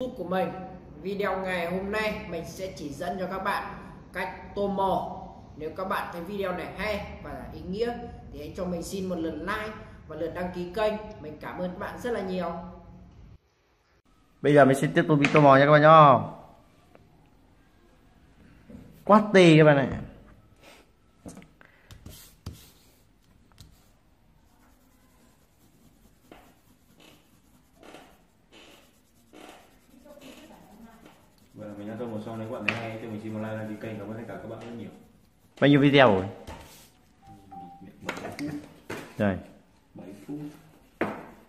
YouTube của mình. Video ngày hôm nay mình sẽ chỉ dẫn cho các bạn cách tô màu nếu các bạn thấy video này hay và ý nghĩa thì hãy cho mình xin một lần like và lượt đăng ký kênh. Mình cảm ơn các bạn rất là nhiều. Bây giờ mình sẽ tiếp tục đi tô màu nha các bạn nhá. Quát tì các bạn này Vậy là mình đã tô một xong nếu các bạn thấy hay thì mình xin một like đăng ký kênh cảm ơn tất cả các bạn rất nhiều. Bao nhiêu video rồi? 7 phút, Rồi 7 phút.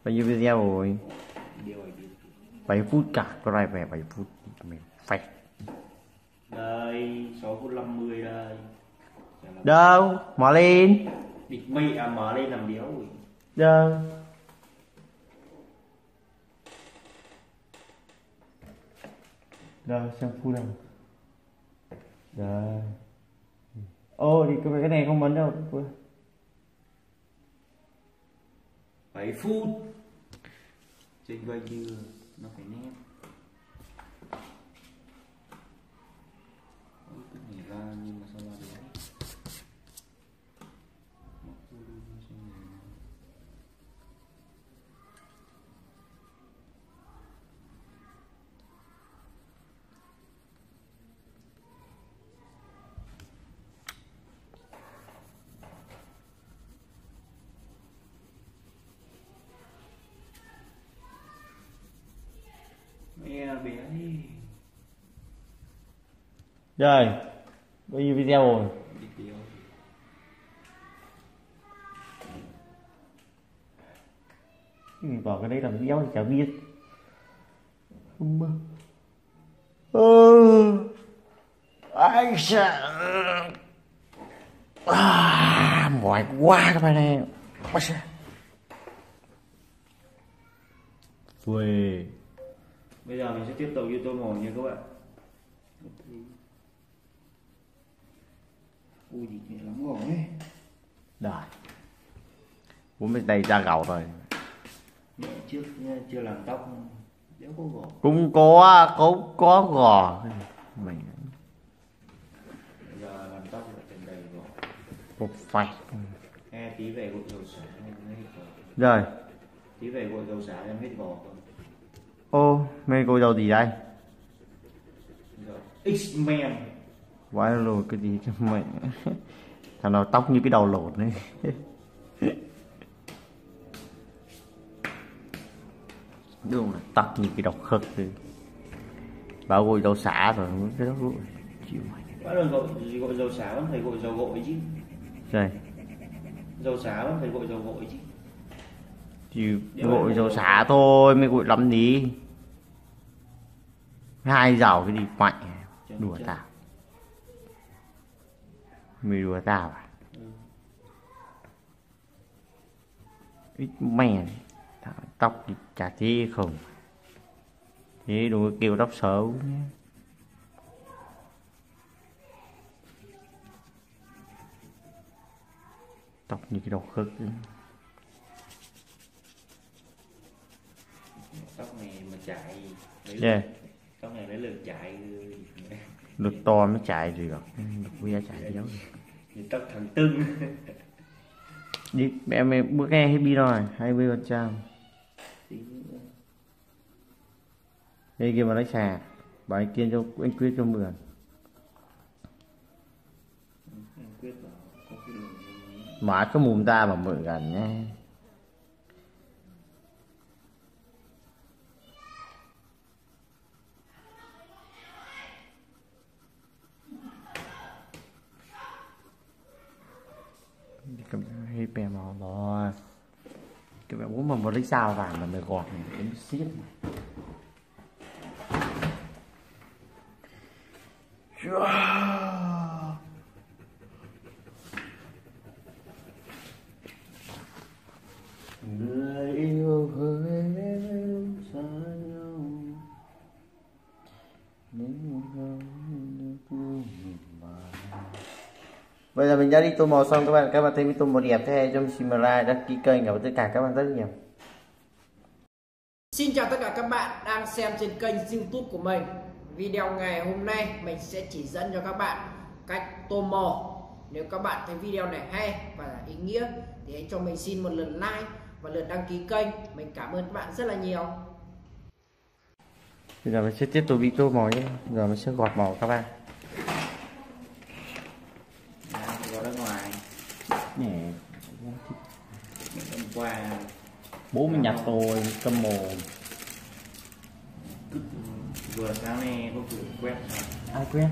Bao nhiêu video rồi? Điều này đi. 7 phút cả Có này về 7 phút Mình phạch Đây, 6 phút 50 đây. Đâu Mở lên Địt mị à mở lên làm điếu rồi. Đâu Đâu xem phút nào Rồi Ô thì cái này không bấm đâu 7 phút. Trên quay như Nó phải nét. Ôi, cái này ra nhưng mà sao ra được? Móc vô đi, xem nào. Mẹ bé ấy. Rồi Bao nhiêu video rồi Đi tiểu. Mình vào cái đấy làm đéo thì chả biết Không mơ Ừ Ai sợ à, Mỏi quá các bạn này Ôi. Ui Bây giờ mình sẽ tiếp tục YouTube màu nha các bạn. Ui gì nhẹ lắm rồi. Đời Bố mới đầy da gạo rồi Mẹ trước nha, chưa làm tóc đéo có gò. Cũng có Cũng có gò Mình giờ làm tóc là thành đầy gò. Một phải Nghe tí về gội dầu xả em hết gò. Rồi Tí về gội dầu xả em hết gò thôi. Ô Mê cô dầu gì đây Rồi. X-Men. Quá rồi cái gì cho mẹ. Thằng nào tóc như cái đầu lột đấy Đúng là tóc như cái đầu khớp đi Bảo gội đầu xả rồi cái đó gội Chịu mày. Bắt đầu gội, gội dầu xả vẫn phải gội dầu gội chứ. Rồi Dầu xả vẫn phải gội dầu gội chứ. Chịu gội dầu xả thôi Mới gội lắm đi Hai dầu cái gì mạnh Đùa tao Mày đùa tao à ít mè Thằng tóc thì chả thế không thế có kêu tóc xấu nhé tóc như cái đầu khớp ấy. Tóc này mà chạy. yeah. Tóc này lấy lượt chạy. Lực to mới chạy được lực que chạy đâu Thì tóc thằng tưng. đi mẹ mẹ bữa nghe hết bi rồi hai mươi phần trăm đây kia mà nó xà. Bài kia cho anh quyết cho mượn. Có cái mồm ta mà mượn gần nha cái hay bè màu rồi cái bè muốn mà một lấy dao vàng mà mới gọt này cũng xiết này. Chua. người yêu hỡi xa nhau nếu không được mà Bây giờ mình đã đi tô màu xong các bạn Các bạn thấy mình tô màu đẹp thế mình xin like đăng ký kênh cảm ơn tất cả các bạn rất nhiều. Xin chào tất cả các bạn đang xem trên kênh youtube của mình. Video ngày hôm nay mình sẽ chỉ dẫn cho các bạn cách tô màu Nếu các bạn thấy video này hay và ý nghĩa thì hãy cho mình xin một lượt like và lượt đăng ký kênh. Mình cảm ơn các bạn rất là nhiều. Bây giờ mình sẽ tiếp tục đi tô màu nhé. Giờ mình sẽ gọt màu các bạn Đó, ra ngoài Nhẹ hôm qua. Bố mình nhặt tôi câm mồm vừa sáng nay có cửa quét Ai quét?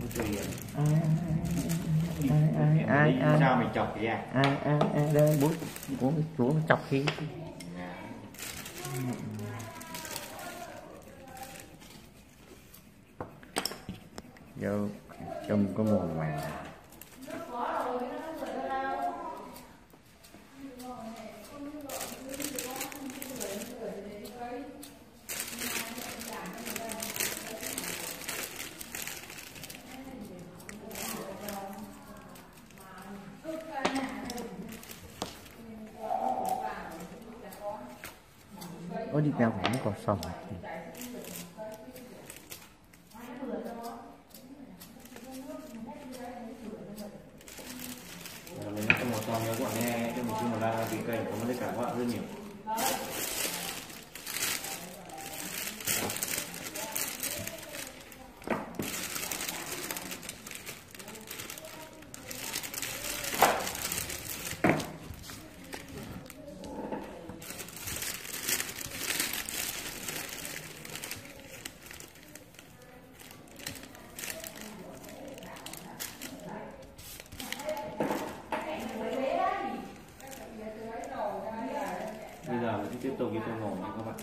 có tùy Ai ai ai ai ai sao mình chọc vậy? À ai ai ai đây bố bố bố chọc khí vô trong có mồm mày có đi cũng còn sòng Rồi mình có một con nhớ của nghe cho một xin một like vì kênh có tất cả các bạn rất nhiều. Bây mình sẽ tiếp tục đi theo ngồi nha các bạn.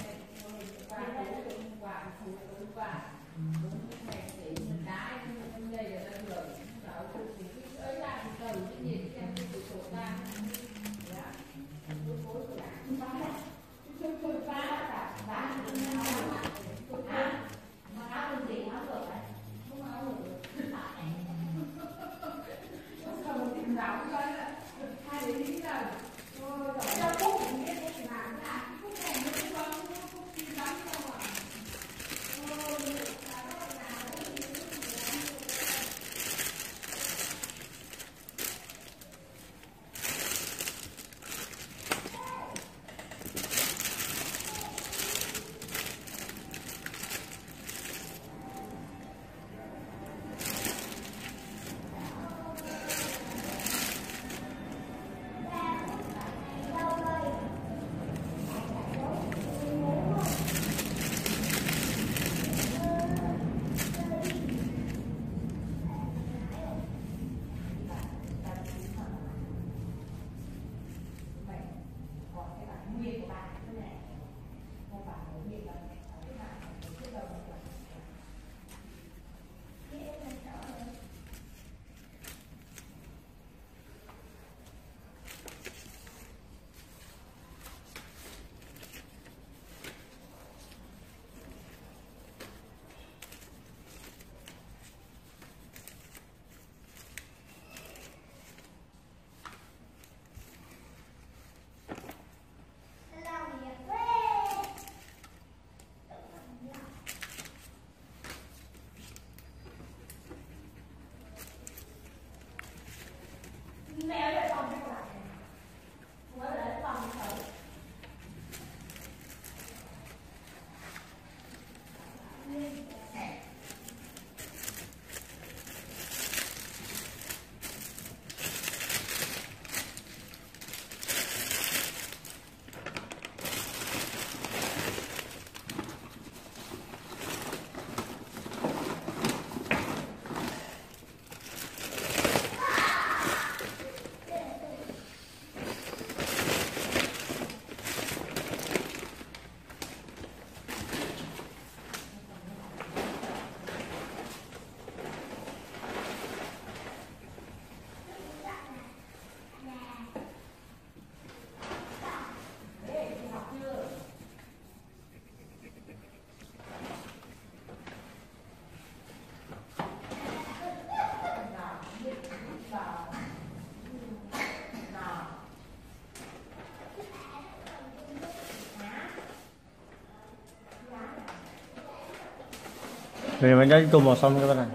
Vì mình đã tô màu xong các bạn này